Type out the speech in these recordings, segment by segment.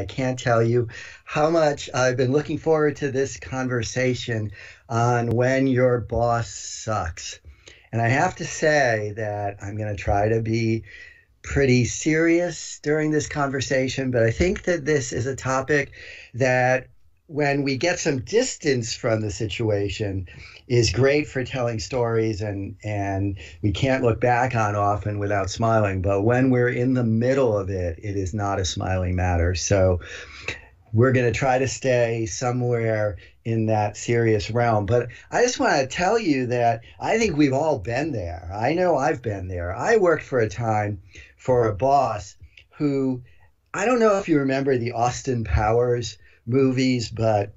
I can't tell you how much I've been looking forward to this conversation on when your boss sucks. And I have to say that I'm going to try to be pretty serious during this conversation, but I think that this is a topic that when we get some distance from the situation is great for telling stories and and we can't look back on often without smiling. But when we're in the middle of it it is not a smiling matter. So we're going to try to stay somewhere in that serious realm. But i just want to tell you that i think we've all been there. I know i've been there. I worked for a time for a boss who i don't know if you remember the austin powers movies, but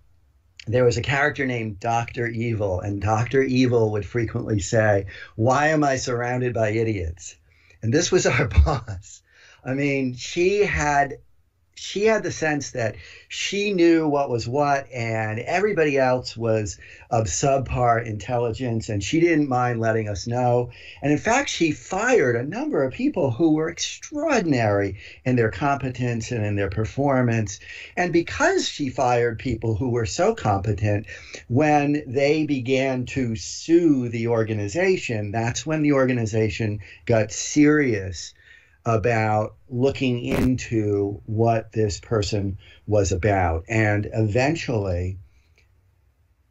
there was a character named Dr. Evil, and Dr. Evil would frequently say, Why am I surrounded by idiots? And this was our boss. I mean, she had she had the sense that she knew what was what and everybody else was of subpar intelligence and she didn't mind letting us know. And in fact she fired a number of people who were extraordinary in their competence and in their performance. And because she fired people who were so competent when they began to sue the organization that's when the organization got serious about looking into what this person was about. And eventually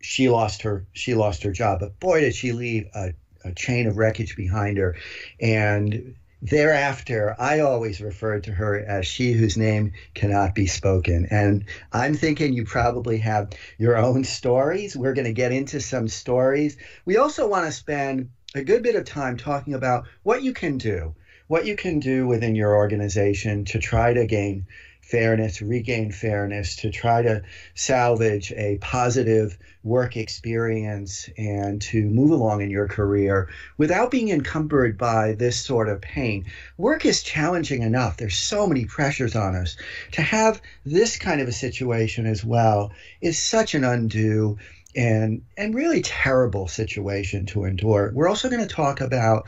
she lost her she lost her job. But boy did she leave a, a chain of wreckage behind her. And thereafter i always referred to her as she whose name cannot be spoken. And i'm thinking you probably have your own stories. We're going to get into some stories. We also want to spend a good bit of time talking about what you can do what you can do within your organization to try to gain fairness, regain fairness, to try to salvage a positive work experience and to move along in your career without being encumbered by this sort of pain. Work is challenging enough. There's so many pressures on us. To have this kind of a situation as well is such an undue and and really terrible situation to endure. We're also going to talk about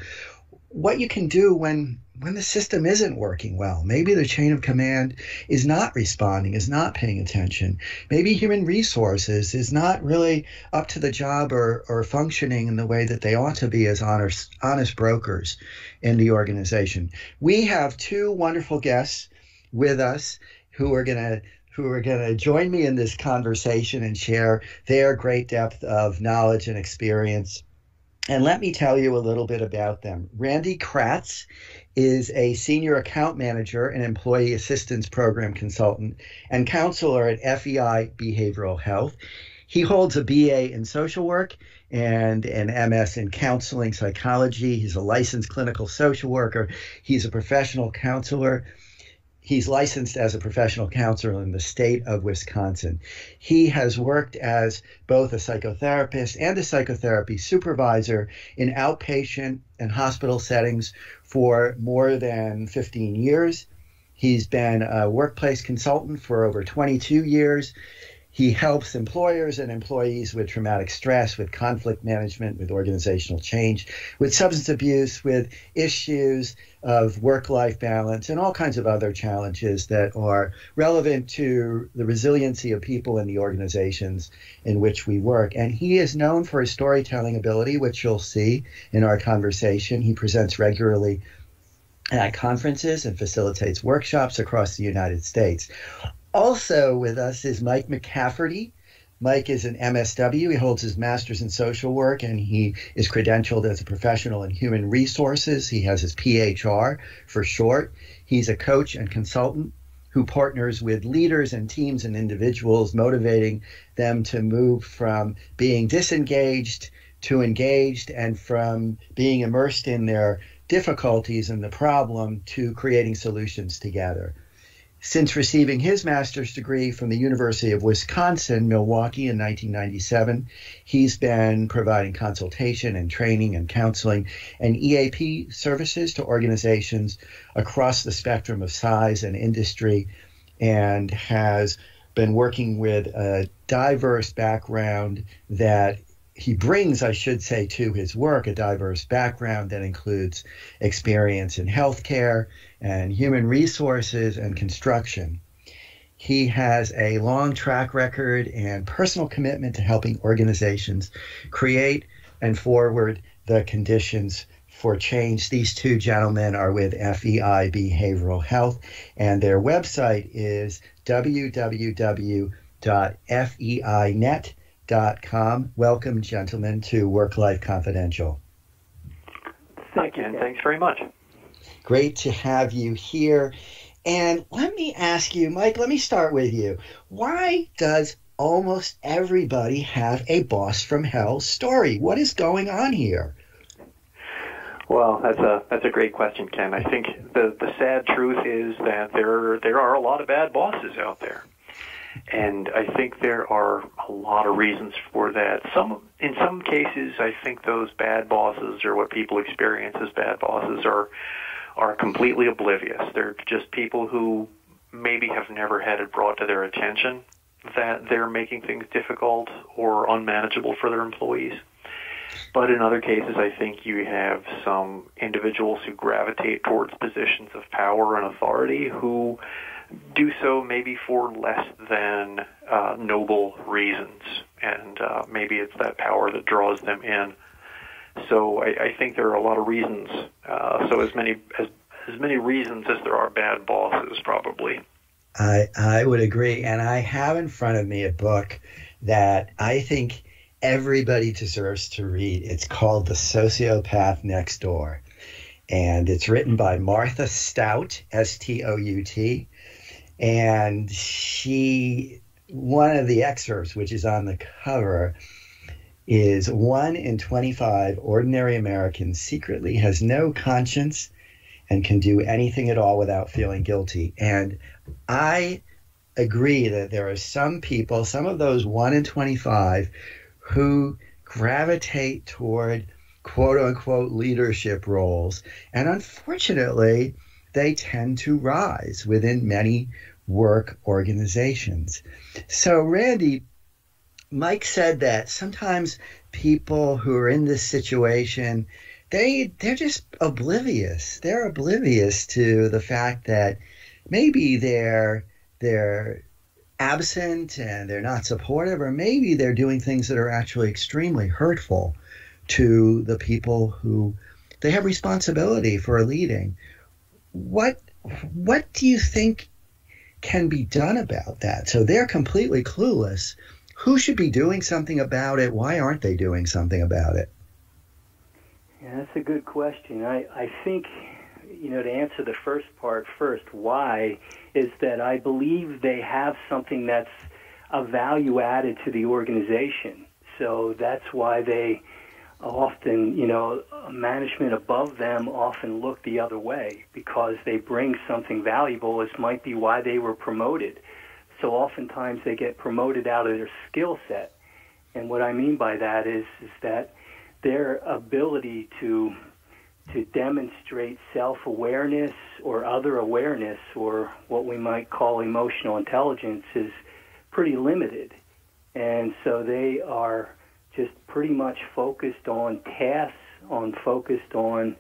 what you can do when when the system isn't working well. Maybe the chain of command is not responding, is not paying attention. Maybe human resources is not really up to the job or, or functioning in the way that they ought to be as honest, honest brokers in the organization. We have two wonderful guests with us who are going to who are going to join me in this conversation and share their great depth of knowledge and experience and let me tell you a little bit about them. Randy Kratz is a senior account manager and employee assistance program consultant and counselor at FEI Behavioral Health. He holds a BA in social work and an MS in counseling psychology. He's a licensed clinical social worker. He's a professional counselor He's licensed as a professional counselor in the state of Wisconsin. He has worked as both a psychotherapist and a psychotherapy supervisor in outpatient and hospital settings for more than 15 years. He's been a workplace consultant for over 22 years. He helps employers and employees with traumatic stress, with conflict management, with organizational change, with substance abuse, with issues of work life balance, and all kinds of other challenges that are relevant to the resiliency of people in the organizations in which we work. And he is known for his storytelling ability, which you'll see in our conversation. He presents regularly at conferences and facilitates workshops across the United States. Also with us is Mike McCafferty. Mike is an MSW. He holds his master's in social work and he is credentialed as a professional in human resources. He has his PHR for short. He's a coach and consultant who partners with leaders and teams and individuals, motivating them to move from being disengaged to engaged and from being immersed in their difficulties and the problem to creating solutions together. Since receiving his master's degree from the University of Wisconsin, Milwaukee in 1997, he's been providing consultation and training and counseling and EAP services to organizations across the spectrum of size and industry and has been working with a diverse background that he brings, I should say, to his work a diverse background that includes experience in healthcare and human resources and construction. He has a long track record and personal commitment to helping organizations create and forward the conditions for change. These two gentlemen are with FEI Behavioral Health, and their website is www.feinet.com. Welcome, gentlemen, to Work Life Confidential. Thank you, and thanks very much. Great to have you here. And let me ask you, Mike, let me start with you. Why does almost everybody have a boss from hell story? What is going on here? Well, that's a that's a great question, Ken. I think the the sad truth is that there there are a lot of bad bosses out there. And I think there are a lot of reasons for that. Some in some cases I think those bad bosses or what people experience as bad bosses are are completely oblivious. They're just people who maybe have never had it brought to their attention that they're making things difficult or unmanageable for their employees. But in other cases, I think you have some individuals who gravitate towards positions of power and authority who do so maybe for less than uh, noble reasons, and uh, maybe it's that power that draws them in. So I, I think there are a lot of reasons. Uh, so as many as as many reasons as there are bad bosses, probably. I I would agree, and I have in front of me a book that I think everybody deserves to read. It's called The Sociopath Next Door, and it's written by Martha Stout, S T O U T, and she one of the excerpts, which is on the cover, is one in 25 ordinary Americans secretly has no conscience and can do anything at all without feeling guilty. And I agree that there are some people, some of those one in 25, who gravitate toward quote unquote leadership roles. And unfortunately, they tend to rise within many work organizations. So, Randy, Mike said that sometimes people who are in this situation, they they're just oblivious. They're oblivious to the fact that maybe they're they're absent and they're not supportive, or maybe they're doing things that are actually extremely hurtful to the people who they have responsibility for leading. What what do you think can be done about that? So they're completely clueless who should be doing something about it? Why aren't they doing something about it? Yeah, that's a good question. I, I think, you know, to answer the first part first, why is that I believe they have something that's a value added to the organization. So that's why they often, you know, management above them often look the other way because they bring something valuable. This might be why they were promoted. So oftentimes they get promoted out of their skill set. And what I mean by that is is that their ability to to demonstrate self-awareness or other awareness or what we might call emotional intelligence is pretty limited. And so they are just pretty much focused on tasks, on focused on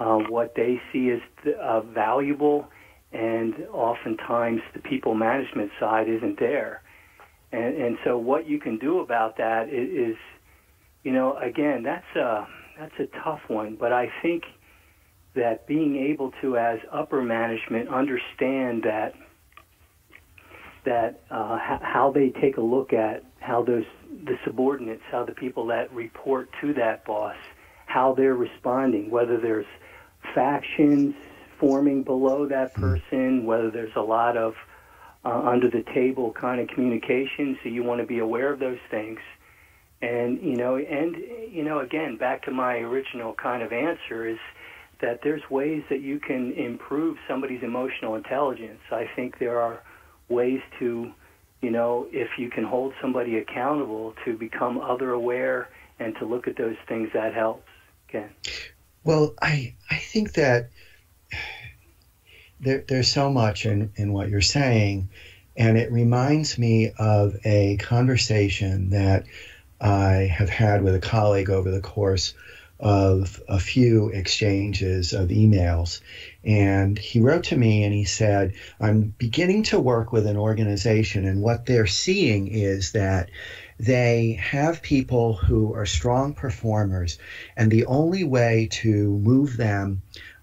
uh, what they see as uh, valuable and oftentimes the people management side isn't there. And, and so what you can do about that is, you know, again, that's a, that's a tough one, but I think that being able to, as upper management, understand that that uh, how they take a look at how those the subordinates, how the people that report to that boss, how they're responding, whether there's factions, forming below that hmm. person, whether there's a lot of uh, under the table kind of communication. So you want to be aware of those things. And, you know, and, you know, again, back to my original kind of answer is that there's ways that you can improve somebody's emotional intelligence. I think there are ways to, you know, if you can hold somebody accountable to become other aware and to look at those things, that helps. Okay. Well, I, I think that there, there's so much in, in what you're saying, and it reminds me of a conversation that I have had with a colleague over the course of a few exchanges of emails. And he wrote to me and he said, I'm beginning to work with an organization, and what they're seeing is that they have people who are strong performers, and the only way to move them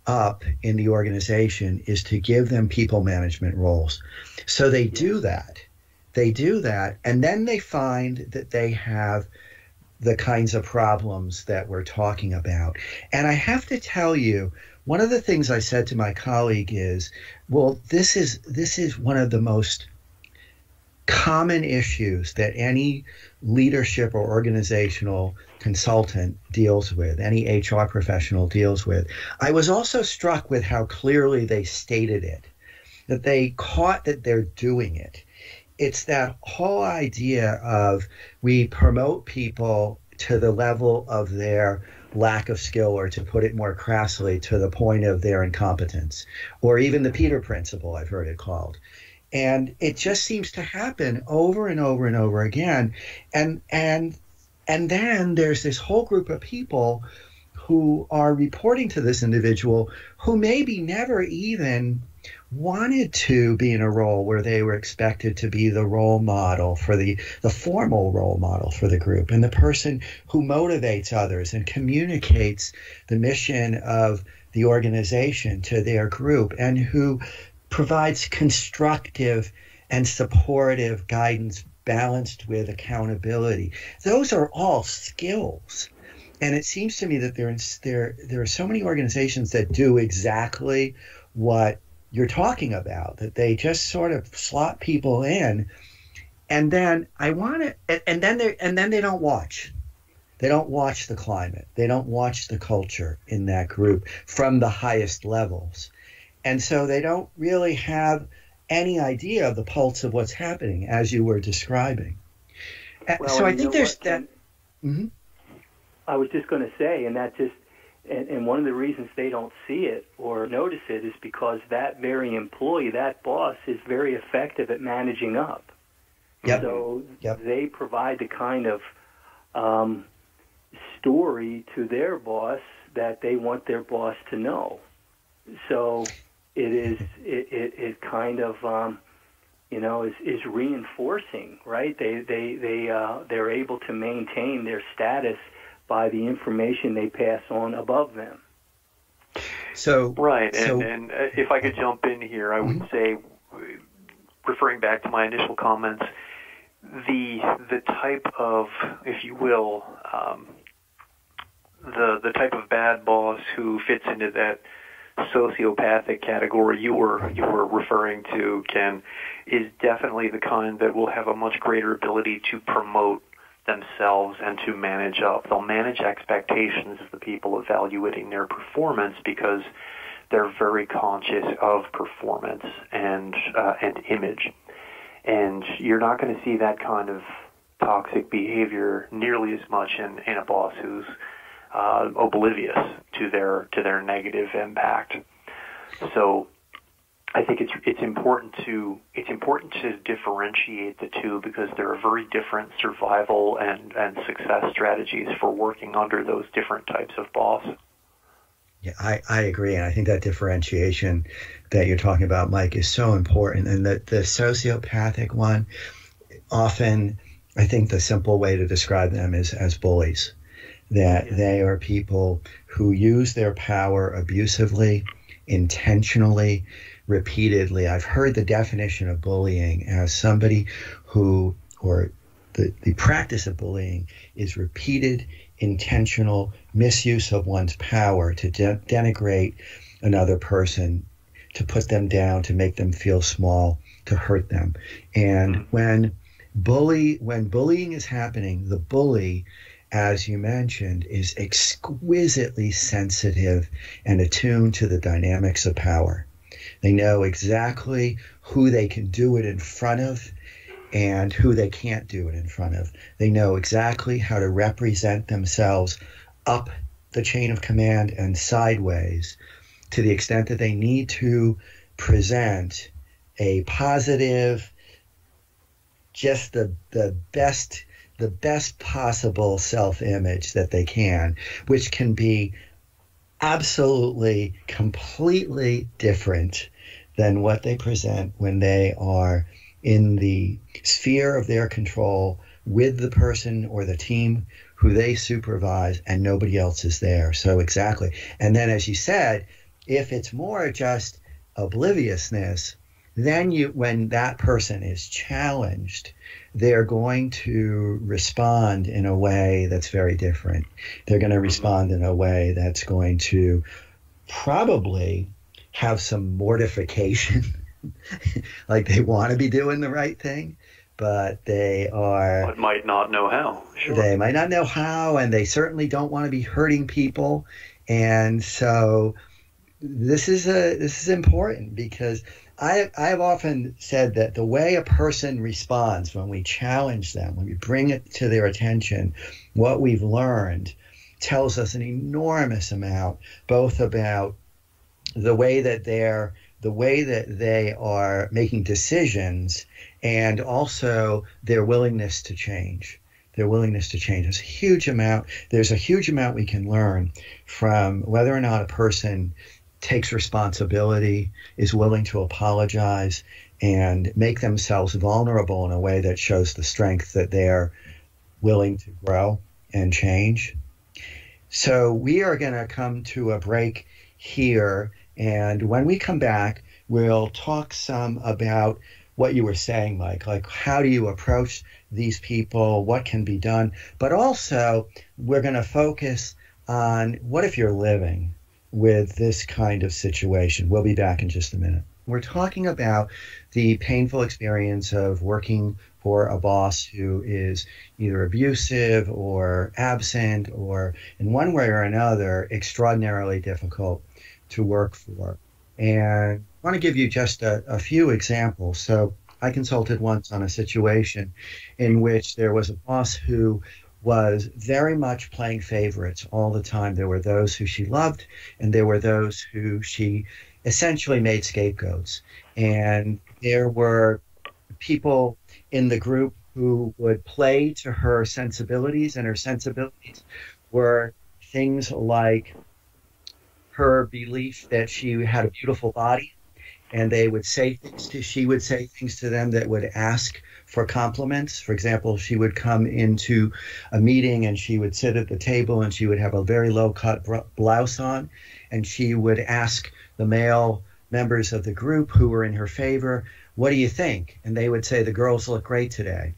up in the organization is to give them people management roles. So they do that. They do that, and then they find that they have the kinds of problems that we're talking about. And I have to tell you, one of the things I said to my colleague is, well, this is this is one of the most common issues that any leadership or organizational consultant deals with, any HR professional deals with. I was also struck with how clearly they stated it, that they caught that they're doing it. It's that whole idea of we promote people to the level of their lack of skill, or to put it more crassly, to the point of their incompetence, or even the Peter Principle, I've heard it called and it just seems to happen over and over and over again. And and and then there's this whole group of people who are reporting to this individual who maybe never even wanted to be in a role where they were expected to be the role model for the the formal role model for the group. And the person who motivates others and communicates the mission of the organization to their group and who provides constructive and supportive guidance balanced with accountability. Those are all skills. And it seems to me that there, there, there are so many organizations that do exactly what you're talking about, that they just sort of slot people in. And then I want to, and then they and then they don't watch. They don't watch the climate. They don't watch the culture in that group from the highest levels. And so they don't really have any idea of the pulse of what's happening as you were describing. Uh, well, so I think there's that. Mm-hmm. I was just going to say, and that just, and, and one of the reasons they don't see it or notice it is because that very employee, that boss, is very effective at managing up. Yep. So yep. they provide the kind of um, story to their boss that they want their boss to know. So it is it, it, it kind of um, you know is, is reinforcing right they they they uh, they're able to maintain their status by the information they pass on above them so right so, and, and uh, if I could jump in here I would mm-hmm. say referring back to my initial comments the the type of if you will um, the the type of bad boss who fits into that sociopathic category you were you were referring to, Ken, is definitely the kind that will have a much greater ability to promote themselves and to manage up. They'll manage expectations of the people evaluating their performance because they're very conscious of performance and uh, and image. And you're not going to see that kind of toxic behavior nearly as much in, in a boss who's uh, oblivious to their to their negative impact. So I think it's it's important to it's important to differentiate the two because there are very different survival and, and success strategies for working under those different types of boss. Yeah, I, I agree. And I think that differentiation that you're talking about, Mike, is so important. And the, the sociopathic one, often I think the simple way to describe them is as bullies that they are people who use their power abusively, intentionally, repeatedly. I've heard the definition of bullying as somebody who, or the, the practice of bullying is repeated, intentional misuse of one's power to de- denigrate another person, to put them down, to make them feel small, to hurt them. And mm-hmm. when bully when bullying is happening, the bully as you mentioned, is exquisitely sensitive and attuned to the dynamics of power. They know exactly who they can do it in front of and who they can't do it in front of. They know exactly how to represent themselves up the chain of command and sideways to the extent that they need to present a positive, just the, the best the best possible self image that they can, which can be absolutely, completely different than what they present when they are in the sphere of their control with the person or the team who they supervise and nobody else is there. So, exactly. And then, as you said, if it's more just obliviousness, then you, when that person is challenged, they're going to respond in a way that's very different. They're going to mm-hmm. respond in a way that's going to probably have some mortification, like they want to be doing the right thing, but they are. But might not know how. Sure. They might not know how, and they certainly don't want to be hurting people. And so this is a this is important because I I've often said that the way a person responds when we challenge them, when we bring it to their attention, what we've learned tells us an enormous amount both about the way that they're the way that they are making decisions and also their willingness to change their willingness to change. There's a huge amount there's a huge amount we can learn from whether or not a person takes responsibility is willing to apologize and make themselves vulnerable in a way that shows the strength that they're willing to grow and change so we are going to come to a break here and when we come back, we'll talk some about what you were saying, Mike. Like, how do you approach these people? What can be done? But also, we're going to focus on what if you're living with this kind of situation. We'll be back in just a minute. We're talking about the painful experience of working for a boss who is either abusive or absent or, in one way or another, extraordinarily difficult to work for. And I want to give you just a, a few examples. So I consulted once on a situation in which there was a boss who was very much playing favorites all the time. There were those who she loved, and there were those who she essentially made scapegoats. And there were people in the group who would play to her sensibilities, and her sensibilities were things like her belief that she had a beautiful body and they would say things to she would say things to them that would ask for compliments. For example she would come into a meeting and she would sit at the table and she would have a very low cut blouse on. And she would ask the male members of the group who were in her favor what do you think? And they would say the girls look great today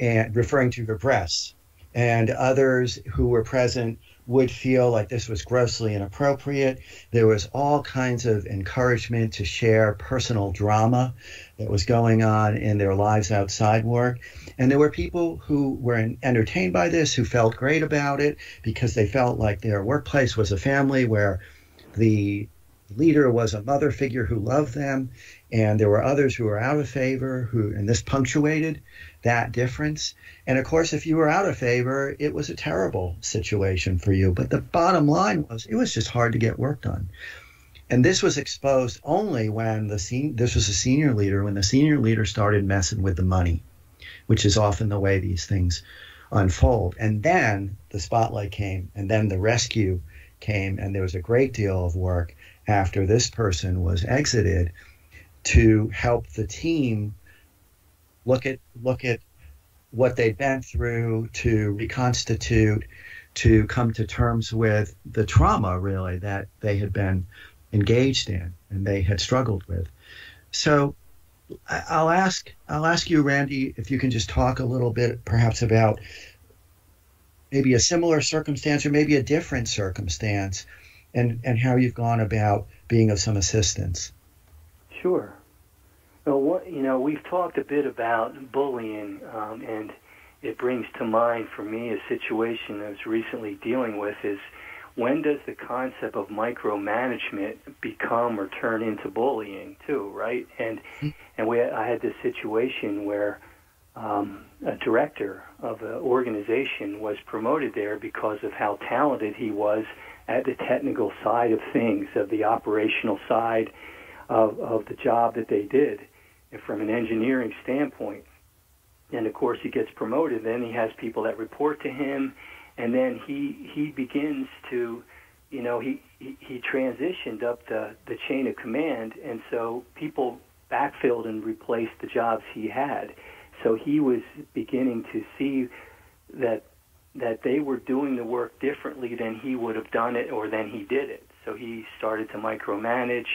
and referring to her breasts and others who were present would feel like this was grossly inappropriate. There was all kinds of encouragement to share personal drama that was going on in their lives outside work. And there were people who were entertained by this, who felt great about it because they felt like their workplace was a family where the leader was a mother figure who loved them. And there were others who were out of favor, who, and this punctuated that difference. And of course, if you were out of favor, it was a terrible situation for you. But the bottom line was it was just hard to get work done. And this was exposed only when the sen- this was a senior leader when the senior leader started messing with the money, which is often the way these things unfold. And then the spotlight came, and then the rescue came, and there was a great deal of work after this person was exited to help the team look at look at what they'd been through to reconstitute to come to terms with the trauma really that they had been engaged in and they had struggled with. So i'll ask i'll ask you randy if you can just talk a little bit perhaps about maybe a similar circumstance or maybe a different circumstance and and how you've gone about being of some assistance. Sure. Well, what, you know, we've talked a bit about bullying, um, and it brings to mind for me a situation I was recently dealing with is when does the concept of micromanagement become or turn into bullying too, right? And and we I had this situation where um, a director of an organization was promoted there because of how talented he was at the technical side of things, of the operational side of, of the job that they did from an engineering standpoint. And of course, he gets promoted. Then he has people that report to him, and then he he begins to you know, he, he, he transitioned up the, the chain of command, and so people backfilled and replaced the jobs he had. So he was beginning to see that that they were doing the work differently than he would have done it or than he did it. So he started to micromanage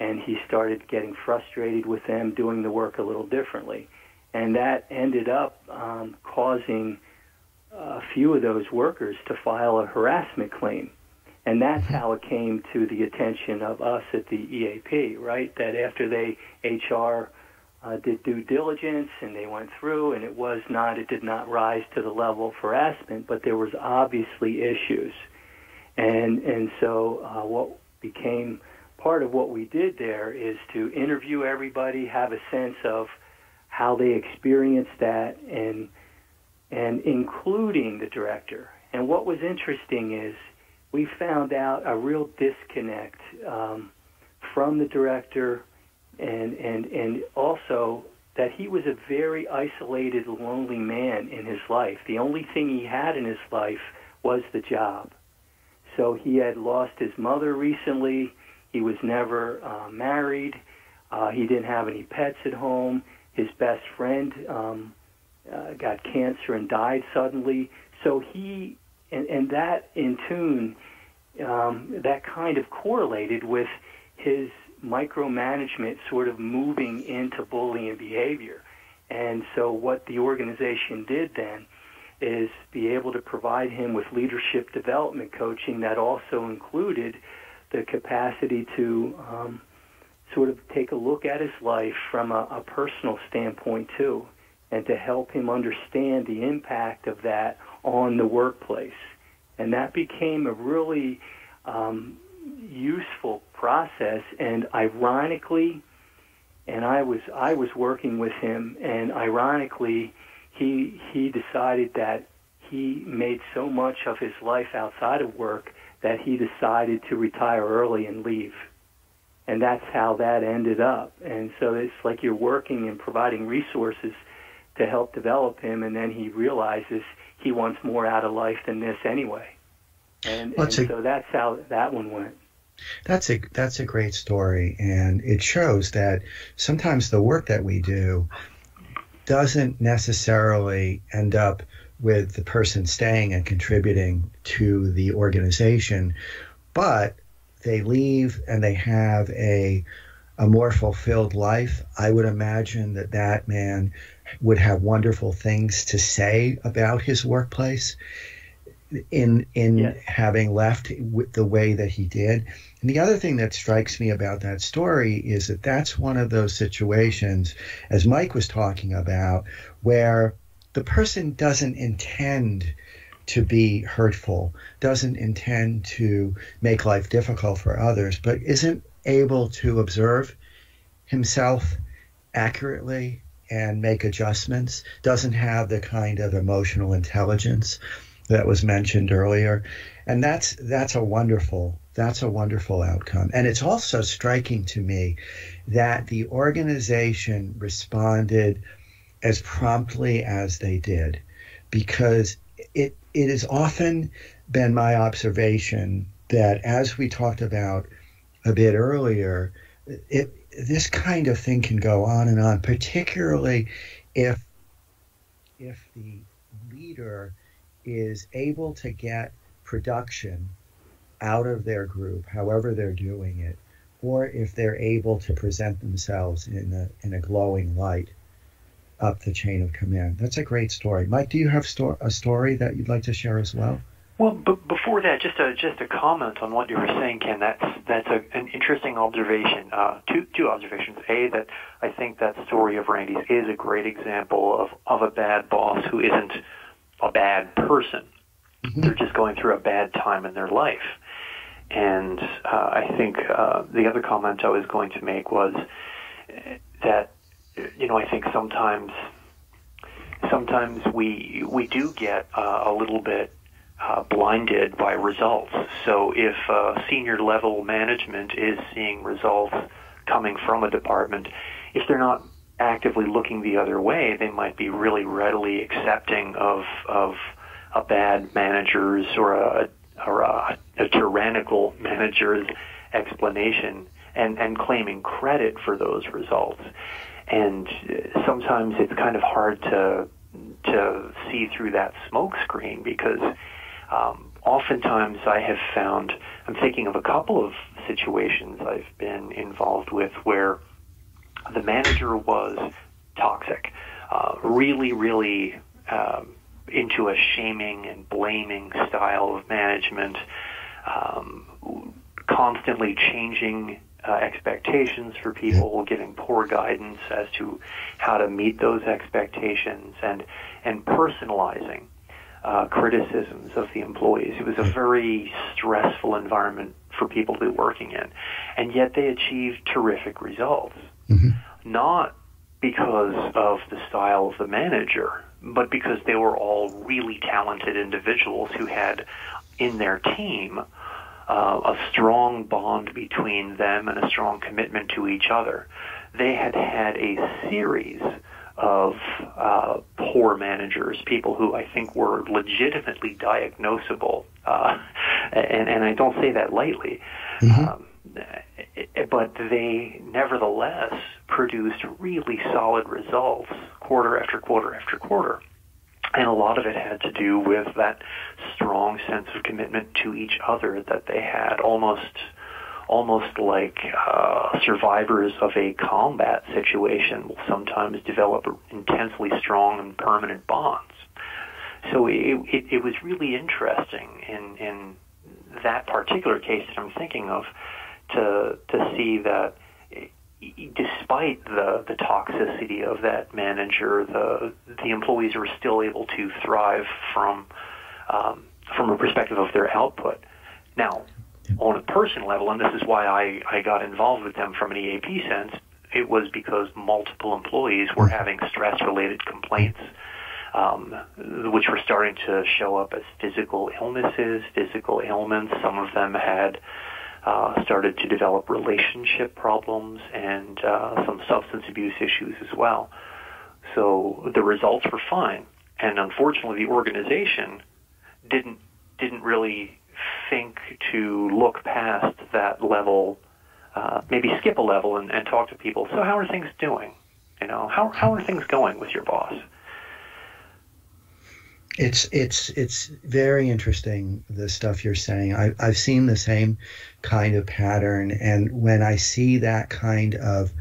and he started getting frustrated with them doing the work a little differently. And that ended up um, causing a few of those workers to file a harassment claim. And that's mm-hmm. how it came to the attention of us at the EAP, right? That after they HR uh, did due diligence and they went through and it was not it did not rise to the level of harassment but there was obviously issues and and so uh, what became part of what we did there is to interview everybody have a sense of how they experienced that and and including the director and what was interesting is we found out a real disconnect um, from the director and and and also that he was a very isolated, lonely man in his life. The only thing he had in his life was the job. So he had lost his mother recently. He was never uh, married. Uh, he didn't have any pets at home. His best friend um, uh, got cancer and died suddenly. So he, and, and that in tune, um, that kind of correlated with his micromanagement sort of moving into bullying behavior. And so what the organization did then is be able to provide him with leadership development coaching that also included the capacity to um, sort of take a look at his life from a, a personal standpoint too, and to help him understand the impact of that on the workplace. And that became a really um, useful process. And ironically, and I was I was working with him, and ironically, he he decided that he made so much of his life outside of work that he decided to retire early and leave. And that's how that ended up. And so it's like you're working and providing resources to help develop him, and then he realizes he wants more out of life than this anyway. And, and so that's how that one went. That's a that's a great story, and it shows that sometimes the work that we do doesn't necessarily end up with the person staying and contributing to the organization, but they leave and they have a a more fulfilled life. I would imagine that that man would have wonderful things to say about his workplace in in yes. having left with the way that he did. And the other thing that strikes me about that story is that that's one of those situations, as Mike was talking about, where the person doesn't intend to be hurtful, doesn't intend to make life difficult for others, but isn't able to observe himself accurately and make adjustments, doesn't have the kind of emotional intelligence that was mentioned earlier. And that's that's a wonderful that's a wonderful outcome. And it's also striking to me that the organization responded as promptly as they did because it it has often been my observation that as we talked about a bit earlier, it this kind of thing can go on and on, particularly if if the leader is able to get production out of their group, however they're doing it, or if they're able to present themselves in a, in a glowing light up the chain of command. That's a great story. Mike, do you have sto- a story that you'd like to share as well? Well, but before that, just a just a comment on what you were saying, Ken. That's that's a, an interesting observation. Uh, two two observations. A that I think that story of Randy's is a great example of of a bad boss who isn't a bad person. Mm-hmm. They're just going through a bad time in their life. And uh, I think uh, the other comment I was going to make was that you know I think sometimes sometimes we we do get uh, a little bit uh, blinded by results. So if uh, senior level management is seeing results coming from a department, if they're not actively looking the other way, they might be really readily accepting of of a bad manager's or a, or a, a tyrannical manager's explanation and, and claiming credit for those results. And uh, sometimes it's kind of hard to to see through that smoke screen because um, oftentimes I have found I'm thinking of a couple of situations I've been involved with where the manager was toxic, uh, really, really um, into a shaming and blaming style of management, um, constantly changing uh, expectations for people, giving poor guidance as to how to meet those expectations, and and personalizing uh, criticisms of the employees. It was a very stressful environment for people to be working in, and yet they achieved terrific results. Mm-hmm. Not because of the style of the manager, but because they were all really talented individuals who had in their team uh, a strong bond between them and a strong commitment to each other. They had had a series of uh, poor managers, people who I think were legitimately diagnosable, uh, and, and I don't say that lightly. Mm-hmm. Um, but they nevertheless produced really solid results quarter after quarter after quarter. And a lot of it had to do with that strong sense of commitment to each other that they had, almost almost like uh, survivors of a combat situation will sometimes develop intensely strong and permanent bonds. So it, it, it was really interesting in, in that particular case that I'm thinking of to to see that despite the, the toxicity of that manager, the the employees were still able to thrive from um, from a perspective of their output. Now, on a personal level, and this is why I, I got involved with them from an EAP sense, it was because multiple employees were having stress related complaints, um, which were starting to show up as physical illnesses, physical ailments. Some of them had uh, started to develop relationship problems and uh, some substance abuse issues as well. So the results were fine, and unfortunately, the organization didn't didn't really think to look past that level, uh, maybe skip a level and, and talk to people. So how are things doing? You know, how how are things going with your boss? It's it's it's very interesting the stuff you're saying. I, I've seen the same kind of pattern, and when I see that kind of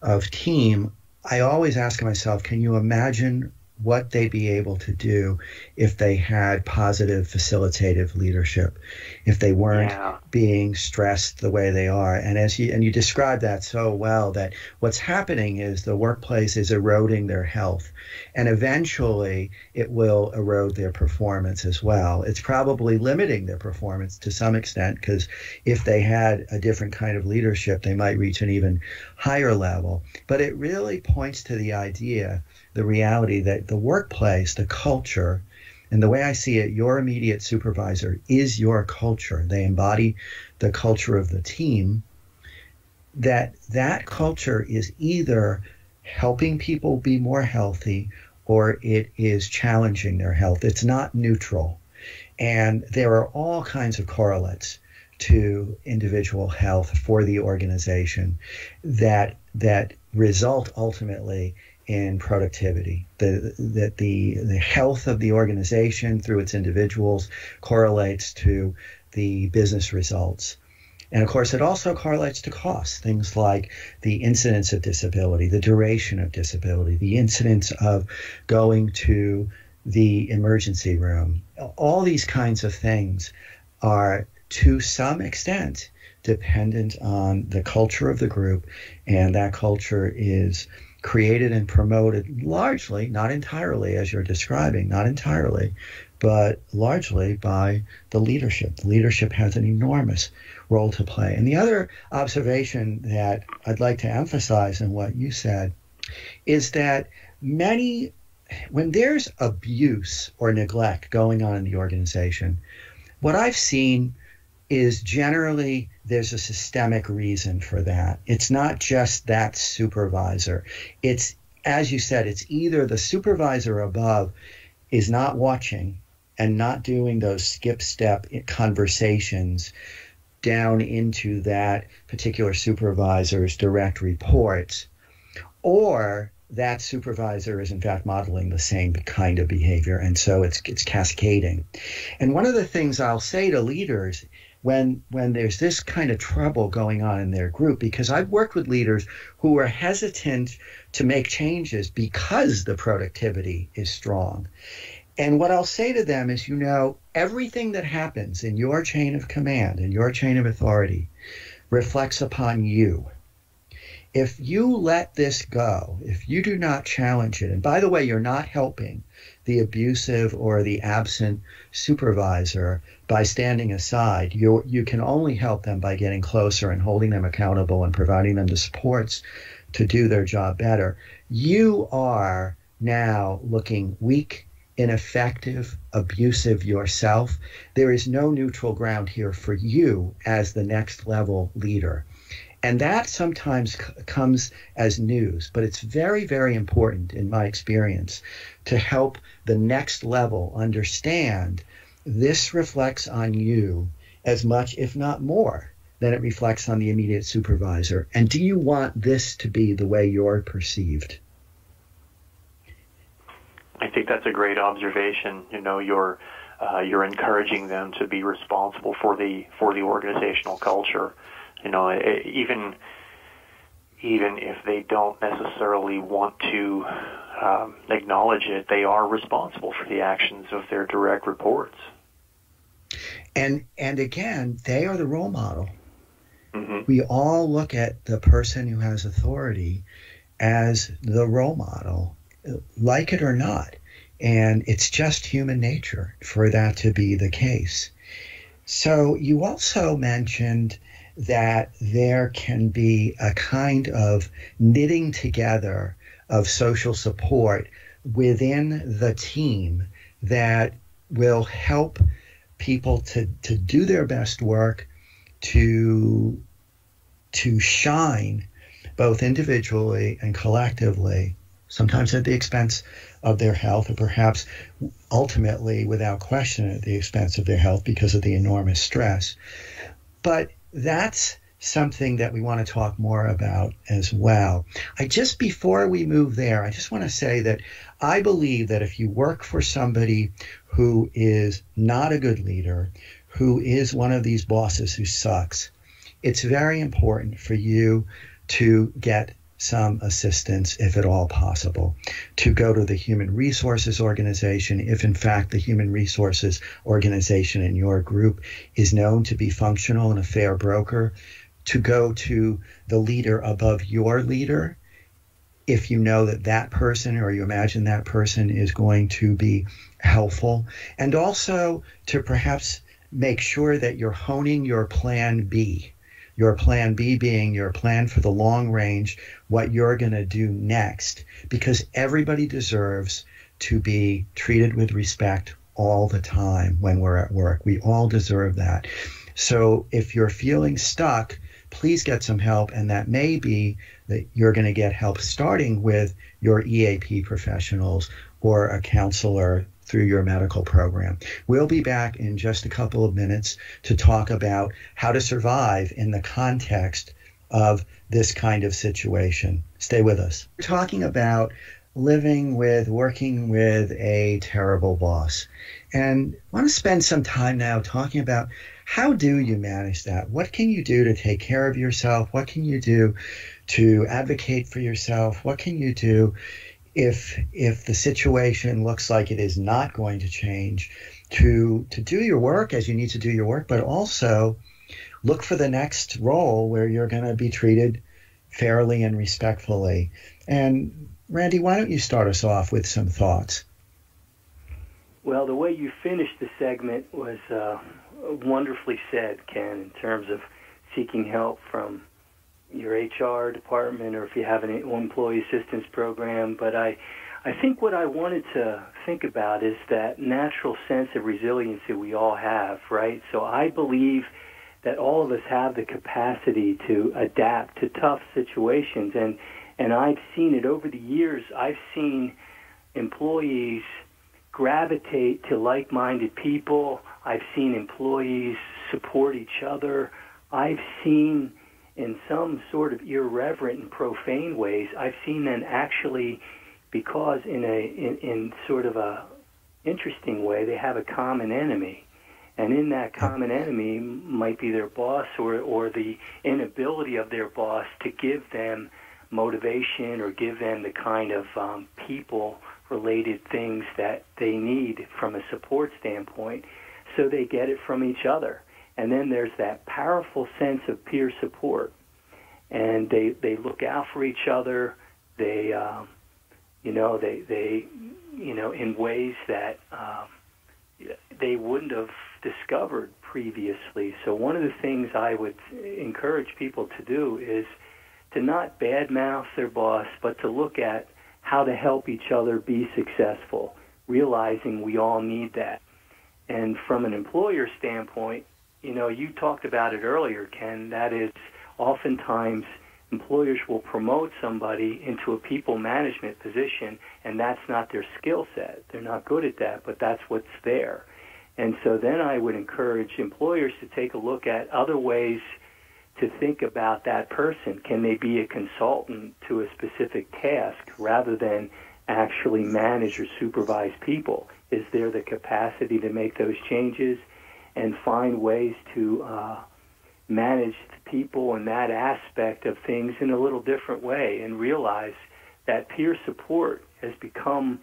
of team, I always ask myself, can you imagine what they'd be able to do if they had positive facilitative leadership, if they weren't yeah. being stressed the way they are. And as you and you describe that so well that what's happening is the workplace is eroding their health and eventually it will erode their performance as well. It's probably limiting their performance to some extent because if they had a different kind of leadership, they might reach an even higher level. But it really points to the idea the reality that the workplace, the culture, and the way I see it, your immediate supervisor is your culture. They embody the culture of the team. That that culture is either helping people be more healthy or it is challenging their health. It's not neutral. And there are all kinds of correlates to individual health for the organization that that result ultimately in productivity. The, that the, the health of the organization through its individuals correlates to the business results. And of course, it also correlates to costs, things like the incidence of disability, the duration of disability, the incidence of going to the emergency room. All these kinds of things are to some extent dependent on the culture of the group, and that culture is created and promoted largely, not entirely as you're describing, not entirely, but largely by the leadership. The leadership has an enormous role to play. And the other observation that I'd like to emphasize in what you said is that many, when there's abuse or neglect going on in the organization, what I've seen is generally there's a systemic reason for that. It's not just that supervisor. It's, as you said, it's either the supervisor above is not watching and not doing those skip step conversations down into that particular supervisor's direct reports, or that supervisor is in fact modeling the same kind of behavior, and so it's it's cascading. And one of the things I'll say to leaders when when there's this kind of trouble going on in their group, because I've worked with leaders who are hesitant to make changes because the productivity is strong. And what I'll say to them is, you know, everything that happens in your chain of command, in your chain of authority, reflects upon you. If you let this go, if you do not challenge it, and by the way, you're not helping the abusive or the absent supervisor by standing aside. You, you can only help them by getting closer and holding them accountable and providing them the supports to do their job better. You are now looking weak ineffective, abusive yourself, there is no neutral ground here for you as the next level leader. And that sometimes c- comes as news, but it's very, very important in my experience to help the next level understand this reflects on you as much, if not more, than it reflects on the immediate supervisor. And do you want this to be the way you're perceived? I think that's a great observation. You know, you're uh, you're encouraging them to be responsible for the for the organizational culture. You know, even even if they don't necessarily want to um, acknowledge it, they are responsible for the actions of their direct reports. And and again, they are the role model. Mm-hmm. We all look at the person who has authority as the role model like it or not. And it's just human nature for that to be the case. So you also mentioned that there can be a kind of knitting together of social support within the team that will help people to, to do their best work, to, to shine both individually and collectively sometimes at the expense of their health, or perhaps ultimately, without question, at the expense of their health because of the enormous stress. But that's something that we want to talk more about as well. I just before we move there, I just want to say that I believe that if you work for somebody who is not a good leader, who is one of these bosses who sucks, it's very important for you to get some assistance, if at all possible, to go to the Human Resources Organization if, in fact, the Human Resources Organization in your group is known to be functional and a fair broker, to go to the leader above your leader. If you know that that person or you imagine that person is going to be helpful, and also to perhaps make sure that you're honing your plan B your plan B being your plan for the long range, what you're going to do next, because everybody deserves to be treated with respect all the time when we're at work. We all deserve that. So if you're feeling stuck, please get some help. And that may be that you're going to get help starting with your EAP professionals or a counselor through your medical program. We'll be back in just a couple of minutes to talk about how to survive in the context of this kind of situation. Stay with us. We're talking about living with, working with a terrible boss. And I want to spend some time now talking about how do you manage that? What can you do to take care of yourself? What can you do to advocate for yourself? What can you do if if the situation looks like it is not going to change, to to do your work as you need to do your work, but also look for the next role where you're going to be treated fairly and respectfully. And Randy, why don't you start us off with some thoughts? Well, the way you finished the segment was uh, wonderfully said, Ken, in terms of seeking help from your HR department or if you have an employee assistance program. But I, I think what I wanted to think about is that natural sense of resiliency we all have, right? So I believe that all of us have the capacity to adapt to tough situations and and I've seen it over the years. I've seen employees gravitate to like-minded people. I've seen employees support each other. I've seen in some sort of irreverent and profane ways, I've seen them actually because in a in, in sort of a interesting way they have a common enemy. And in that common enemy might be their boss or or the inability of their boss to give them motivation or give them the kind of um, people related things that they need from a support standpoint. So they get it from each other and then there's that powerful sense of peer support. And they they look out for each other. They um, you know they they you know in ways that um, they wouldn't have discovered previously. So one of the things I would encourage people to do is to not badmouth their boss but to look at how to help each other be successful realizing we all need that. And from an employer standpoint you know, you talked about it earlier, Ken. That is, oftentimes employers will promote somebody into a people management position, and that's not their skill set. They're not good at that, but that's what's there. And so then I would encourage employers to take a look at other ways to think about that person. Can they be a consultant to a specific task rather than actually manage or supervise people? Is there the capacity to make those changes? And find ways to uh, manage people and that aspect of things in a little different way and realize that peer support has become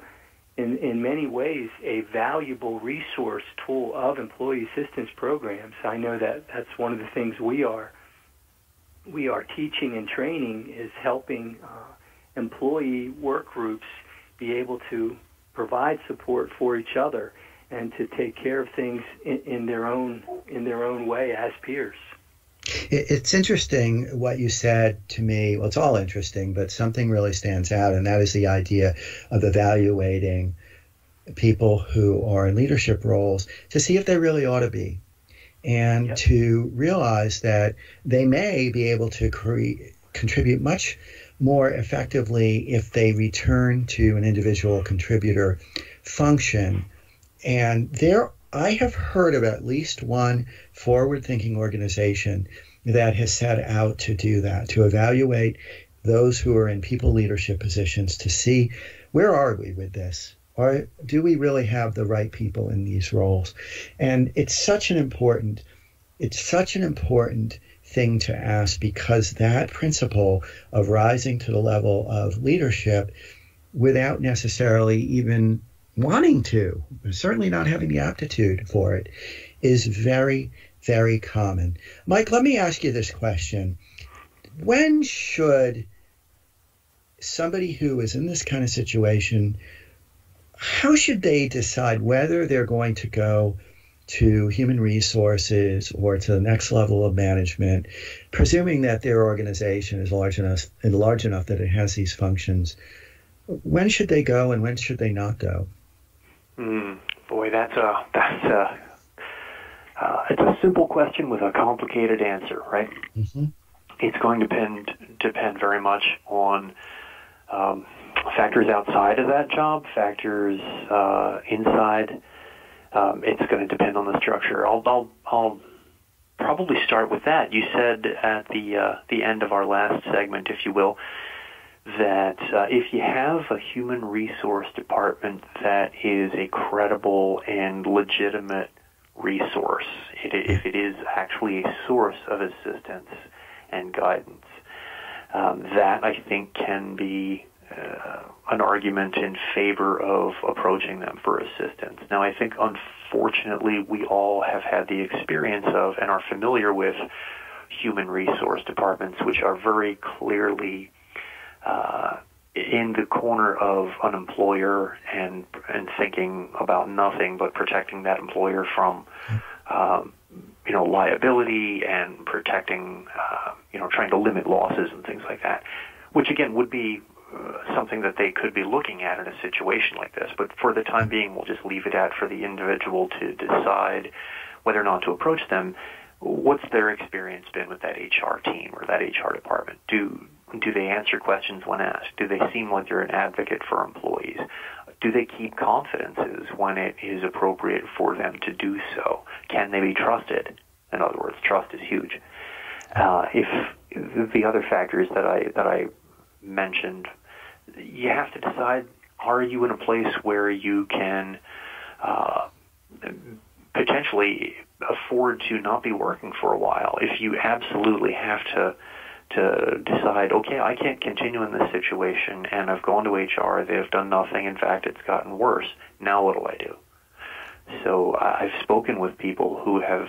in, in many ways a valuable resource tool of employee assistance programs. I know that that's one of the things we are we are teaching and training is helping uh, employee work groups be able to provide support for each other and to take care of things in, in their own in their own way as peers. It's interesting what you said to me. Well, it's all interesting, but something really stands out, and that is the idea of evaluating people who are in leadership roles to see if they really ought to be, and yep. to realize that they may be able to cre- contribute much more effectively if they return to an individual contributor function and there, I have heard of at least one forward thinking organization that has set out to do that, to evaluate those who are in people leadership positions to see where are we with this? Or do we really have the right people in these roles? And it's such an important, it's such an important thing to ask because that principle of rising to the level of leadership without necessarily even wanting to, certainly not having the aptitude for it, is very, very common. Mike, let me ask you this question. When should somebody who is in this kind of situation, how should they decide whether they're going to go to human resources or to the next level of management, presuming that their organization is large enough and large enough that it has these functions? When should they go and when should they not go? Mm, boy, that's a that's a uh, it's a simple question with a complicated answer, right? Mm-hmm. It's going to depend depend very much on um, factors outside of that job, factors uh, inside. Um, it's going to depend on the structure. I'll, I'll I'll probably start with that. You said at the uh, the end of our last segment, if you will, that uh, if you have a human resource department that is a credible and legitimate resource, it, if it is actually a source of assistance and guidance, um, that I think can be uh, an argument in favor of approaching them for assistance. Now, I think unfortunately we all have had the experience of and are familiar with human resource departments, which are very clearly uh, in the corner of an employer and and thinking about nothing but protecting that employer from um, you know liability and protecting uh, you know trying to limit losses and things like that, which again would be uh, something that they could be looking at in a situation like this. But for the time being, we'll just leave it at for the individual to decide whether or not to approach them. What's their experience been with that HR team or that HR department? Do do they answer questions when asked? Do they seem like they're an advocate for employees? do they keep confidences when it is appropriate for them to do so? Can they be trusted? In other words, trust is huge. Uh, if the other factors that I that I mentioned, you have to decide: Are you in a place where you can uh, potentially afford to not be working for a while? If you absolutely have to to decide, okay, I can't continue in this situation, and I've gone to HR, they've done nothing. In fact, it's gotten worse. Now, what do I do? So I've spoken with people who have,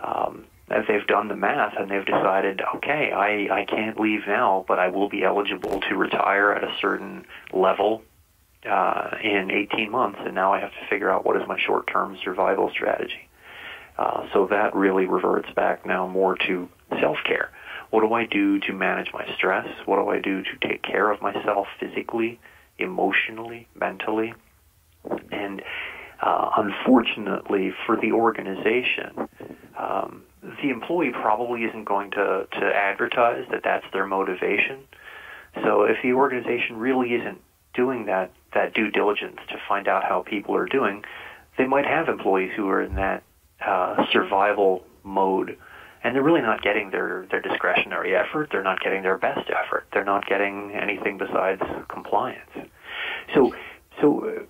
um, they've done the math and they've decided, okay, I, I can't leave now, but I will be eligible to retire at a certain level uh, in 18 months, and now I have to figure out what is my short-term survival strategy. Uh, so that really reverts back now more to self-care what do I do to manage my stress? What do I do to take care of myself physically, emotionally, mentally? And uh, unfortunately for the organization, um, the employee probably isn't going to, to advertise that that's their motivation. So if the organization really isn't doing that, that due diligence to find out how people are doing, they might have employees who are in that uh, survival mode and they're really not getting their their discretionary effort. They're not getting their best effort. They're not getting anything besides compliance. So, so uh,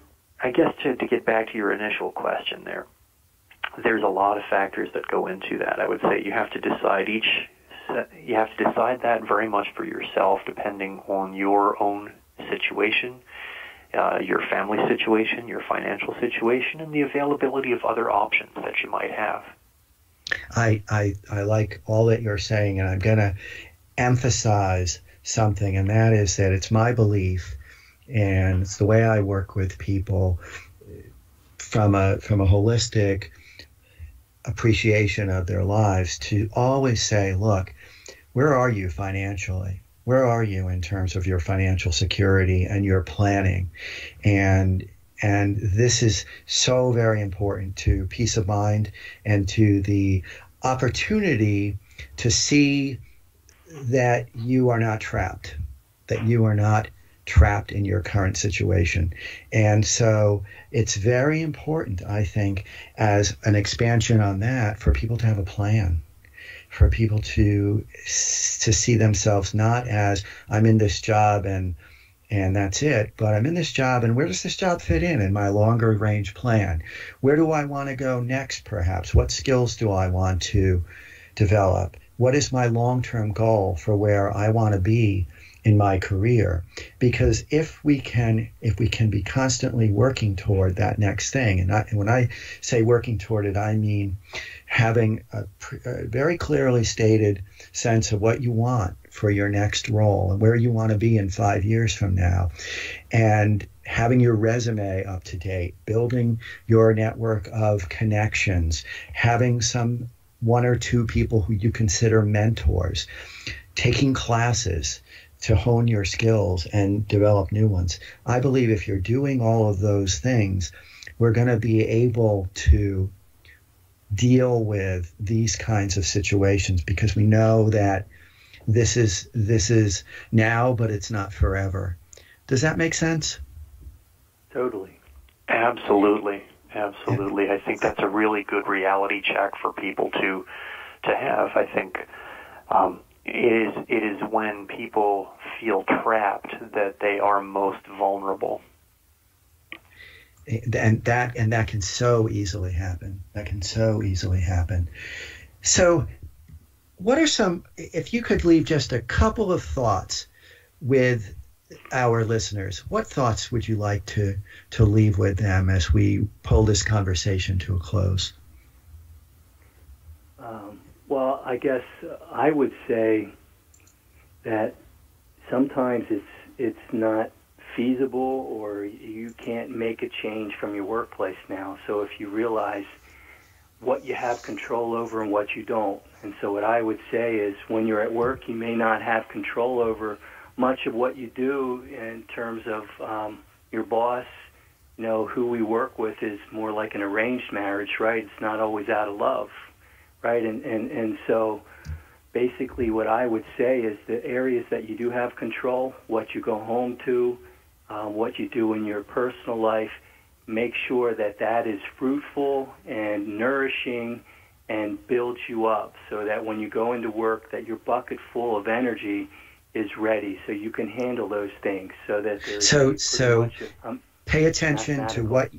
I guess to to get back to your initial question there, there's a lot of factors that go into that. I would say you have to decide each. You have to decide that very much for yourself, depending on your own situation, uh, your family situation, your financial situation, and the availability of other options that you might have. I, I, I like all that you're saying, and I'm going to emphasize something, and that is that it's my belief, and it's the way I work with people from a from a holistic appreciation of their lives to always say, look, where are you financially? Where are you in terms of your financial security and your planning? And and this is so very important to peace of mind and to the opportunity to see that you are not trapped, that you are not trapped in your current situation. And so it's very important, I think, as an expansion on that, for people to have a plan. For people to to see themselves not as I'm in this job and and that's it. But I'm in this job, and where does this job fit in in my longer range plan? Where do I want to go next, perhaps? What skills do I want to develop? What is my long term goal for where I want to be in my career? Because if we can, if we can be constantly working toward that next thing, and, I, and when I say working toward it, I mean having a, a very clearly stated sense of what you want for your next role and where you want to be in five years from now. And having your resume up to date, building your network of connections, having some one or two people who you consider mentors, taking classes to hone your skills and develop new ones. I believe if you're doing all of those things, we're going to be able to deal with these kinds of situations because we know that this is this is now but it's not forever. Does that make sense? Totally. Absolutely. Absolutely. I think that's a really good reality check for people to to have. I think um, it is it is when people feel trapped that they are most vulnerable. And that and that can so easily happen. That can so easily happen. So, what are some? If you could leave just a couple of thoughts with our listeners, what thoughts would you like to to leave with them as we pull this conversation to a close? Um, well, I guess I would say that sometimes it's it's not feasible or you can't make a change from your workplace now. So if you realize what you have control over and what you don't. And so what I would say is when you're at work, you may not have control over much of what you do in terms of um, your boss. You know, who we work with is more like an arranged marriage, right? It's not always out of love, right? And, and, and so basically what I would say is the areas that you do have control, what you go home to, um, what you do in your personal life, make sure that that is fruitful and nourishing and builds you up so that when you go into work that your bucket full of energy is ready so you can handle those things so that there's so so a, um, pay attention to what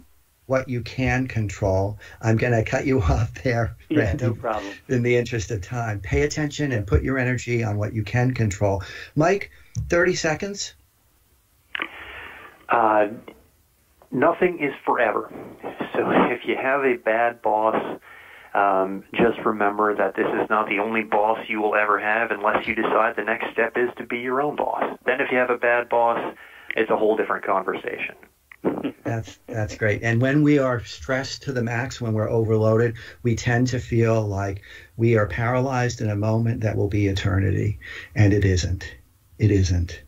what you can control. I'm going to cut you off there, yeah, Randy, no problem. in the interest of time. Pay attention and put your energy on what you can control. Mike, 30 seconds. Uh, nothing is forever. So if you have a bad boss, um, just remember that this is not the only boss you will ever have unless you decide the next step is to be your own boss. Then if you have a bad boss, it's a whole different conversation. that's that's great. And when we are stressed to the max, when we're overloaded, we tend to feel like we are paralyzed in a moment that will be eternity, and it isn't. It isn't.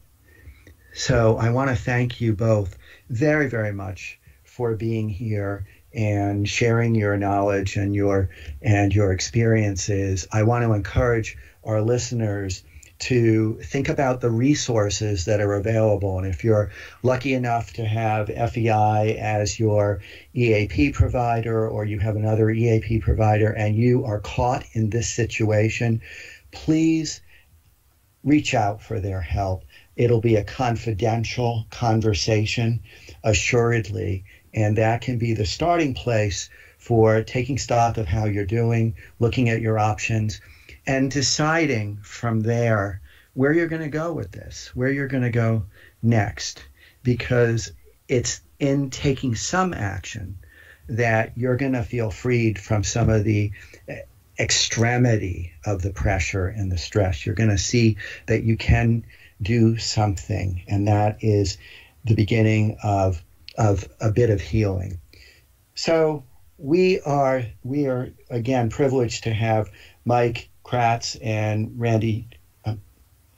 So I want to thank you both very very much for being here and sharing your knowledge and your and your experiences. I want to encourage our listeners to think about the resources that are available. And if you're lucky enough to have FEI as your EAP provider or you have another EAP provider and you are caught in this situation, please reach out for their help. It'll be a confidential conversation, assuredly, and that can be the starting place for taking stock of how you're doing, looking at your options and deciding from there where you're going to go with this, where you're going to go next, because it's in taking some action that you're going to feel freed from some of the eh, extremity of the pressure and the stress. You're going to see that you can do something, and that is the beginning of of a bit of healing. So we are we are again privileged to have Mike Kratz and Randy. Um,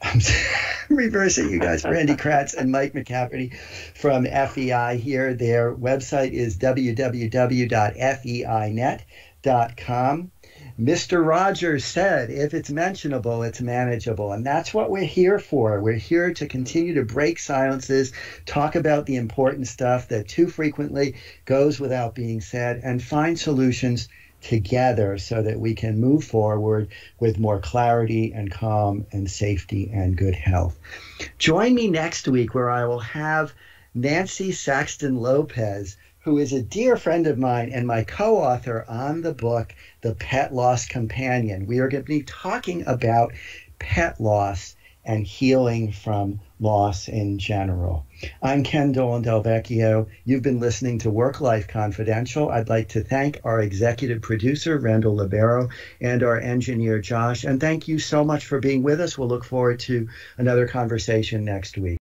I'm reversing you guys. Randy Kratz and Mike McCafferty from FEI here. Their website is www.feinet.com. Mr. Rogers said, if it's mentionable, it's manageable. And that's what we're here for. We're here to continue to break silences, talk about the important stuff that too frequently goes without being said, and find solutions together so that we can move forward with more clarity and calm and safety and good health. Join me next week where I will have Nancy Saxton Lopez, who is a dear friend of mine and my co author on the book, The Pet Loss Companion. We are going to be talking about pet loss and healing from loss in general. I'm Ken Dolan Del Vecchio. You've been listening to Work Life Confidential. I'd like to thank our executive producer, Randall Libero, and our engineer, Josh. And thank you so much for being with us. We'll look forward to another conversation next week.